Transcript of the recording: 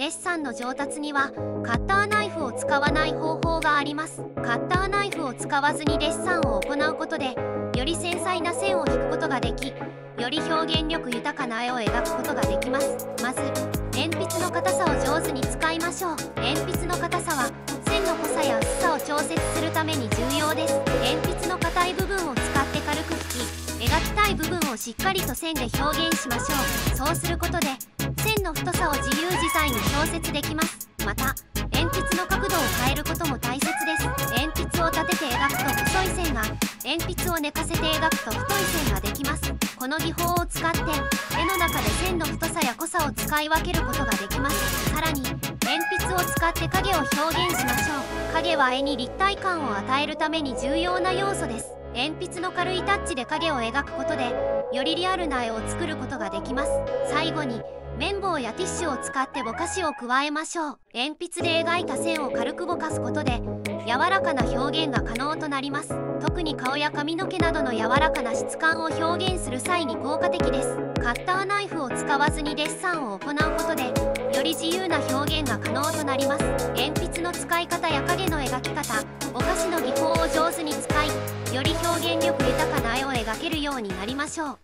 デッサンの上達にはカッターナイフを使わない方法があります。カッターナイフを使わずにデッサンを行うことでより繊細な線を引くことができより表現力豊かな絵を描くことができます。まず鉛筆の硬さを上手に使いましょう。鉛筆の硬さは線の濃さや薄さを調節するために重要です。鉛筆の硬い部分を使って軽く引き描きたい部分をしっかりと線で表現しましょう。そうすることで線の太さを自由自在に調節できます。また鉛筆の角度を変えることも大切です鉛筆を立てて描くと細い線が鉛筆を寝かせて描くと太い線ができます。この技法を使って絵の中で線の太さや濃さを使い分けることができます。さらに鉛筆を使って影を表現しましょう。影は絵に立体感を与えるために重要な要素です。鉛筆の軽いタッチで影を描くことでよりリアルな絵を作ることができます。最後に綿棒やティッシュを使ってぼかしを加えましょう。鉛筆で描いた線を軽くぼかすことで柔らかな表現が可能となります。特に顔や髪の毛などの柔らかな質感を表現する際に効果的です。カッターナイフを使わずにデッサンを行うことでより自由な表現が可能となります。鉛筆の使い方や影の描き方ぼかしの技法を上手に使いより表現力豊かな絵を描けるようになりましょう。